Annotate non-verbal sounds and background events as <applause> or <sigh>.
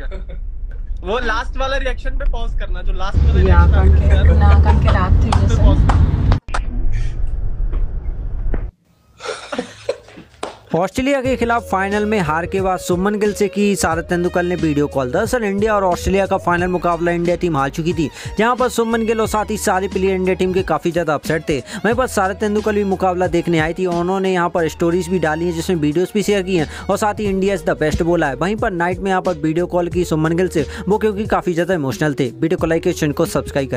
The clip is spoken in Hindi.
<laughs> वो लास्ट वाला रिएक्शन पे पॉज करना जो लास्ट वाला रिएक्शन ऑस्ट्रेलिया के खिलाफ फाइनल में हार के बाद सुमन गिल से की सारत तेंदुलकर ने वीडियो कॉल दरअसल इंडिया और ऑस्ट्रेलिया का फाइनल मुकाबला इंडिया टीम हार चुकी थी। जहाँ पर सुमन गिल और साथ ही सारे प्लेयर इंडिया टीम के काफ़ी ज़्यादा अपसेट थे। वहीं पर सारत तेंदुलकर भी मुकाबला देखने आई थी उन्होंने यहाँ पर स्टोरीज भी डाली है, जिसमें वीडियोज़ भी शेयर की हैं और साथ ही इंडिया इज़ द बेस्ट बोला है। वहीं पर नाइट में यहाँ पर वीडियो कॉल की सुमन गिल से वो क्योंकि काफ़ी ज़्यादा इमोशनल थे। वीडियो को लाइक चैनल को सब्सक्राइब